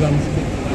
Ganze.